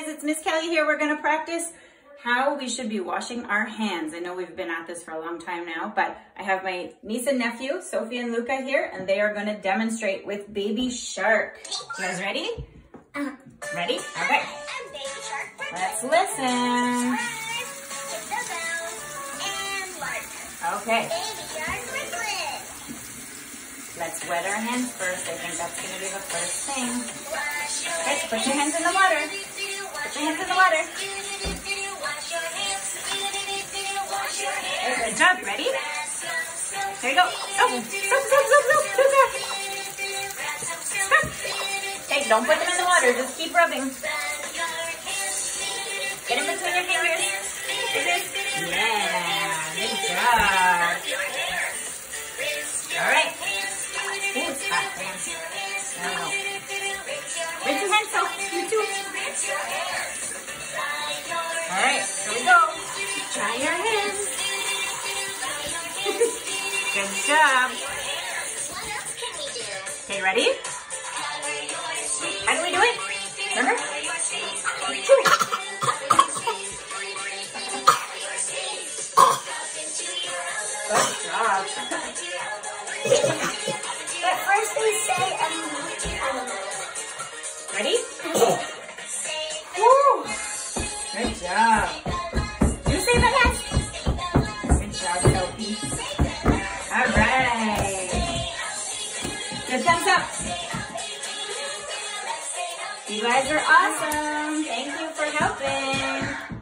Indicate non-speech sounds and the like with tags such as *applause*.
guys, it's Miss Kelly here. We're gonna practice how we should be washing our hands. I know we've been at this for a long time now, but I have my niece and nephew, Sophie and Luca here, and they are gonna demonstrate with Baby Shark. You guys ready? Uh, Ready? Okay. Baby Shark. Let's listen. Hit the bell and mark. Okay, Baby Shark liquid. let's wet our hands first. I think that's gonna be the first thing. Okay, put your hands in the water. Water. Good job. Ready? There you go. Oh, stop, stop, stop, stop, stop. Stop. Okay, don't put them in the water. Just keep rubbing. Get in between your fingers. Good job. What else can we do? Okay, ready? How do we do it? Remember? Good job. *laughs* But first say, um. Ready? Thumbs up. You guys are awesome. Thank you for helping.